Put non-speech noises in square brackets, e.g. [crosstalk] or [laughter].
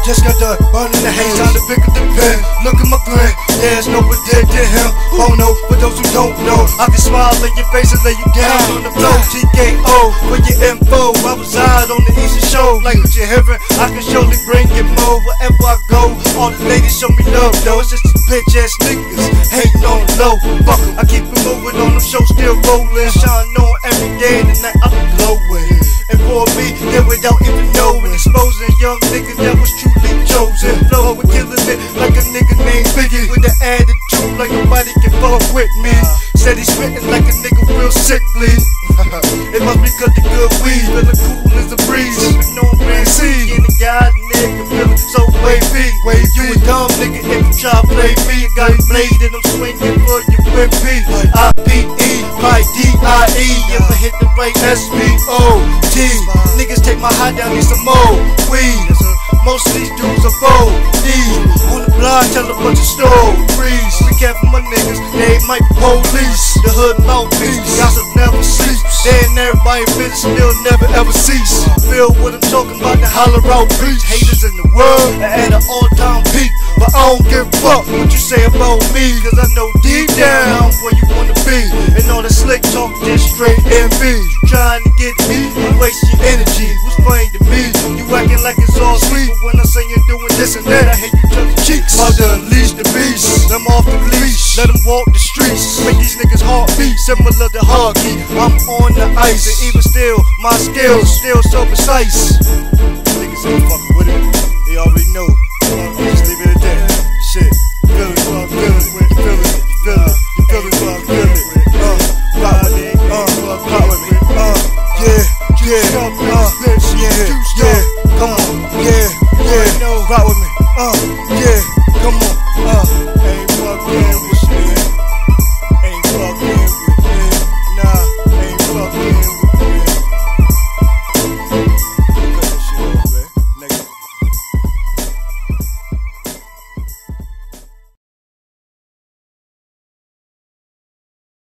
Hey, time to pick up the pen. Look at my grin. There's no predicting him. Oh no, for those who don't know, I can smile in your face and lay you down on the floor. TKO for your info. I reside on the Eastern Show. Like what you're hearing, I can surely bring you more wherever I go. All the ladies show me love, though. It's just these bitch ass niggas hating on the low. Fuck. I keep it moving on them shows, still rolling. Shine on every day, and night I'm glowing. And for me, yeah, without even knowing, exposing young niggas that was truly chosen. Flowing, killing it like a nigga named Biggie with the attitude like nobody can fuck with me. Said he spitting like a nigga real sickly. [laughs] it must be cause the good weed, feeling cool as a breeze. Sipping on Red Sea, and the God nigga feeling so wavy. Wave you a dumb nigga if you try play me. Got a blade and I'm swinging for your whip I P E, my D I E. If I hit the right S B O T, niggas take my high down, need some more fold On the block, tell a bunch of stories. Be careful, my niggas, they might police. The hood mouthpiece, gossip never sleeps. They and everybody business still never ever cease. Feel what I'm talking about, the holler out beach. Haters in the world at an all time peak. But I don't give a fuck what you say about me. Cause I know deep down where you wanna be. And all the slick talk just straight envy. Trying to get me, you waste your energy. What's funny to it's all sweet. But when I say you're doing this and that, I hate you the cheeks. About to unleash the beast. Them off the leash. Let them walk the streets. Make these niggas heart beat. Similar to hockey. I'm on the ice. And even still, my skills still so precise. Oh.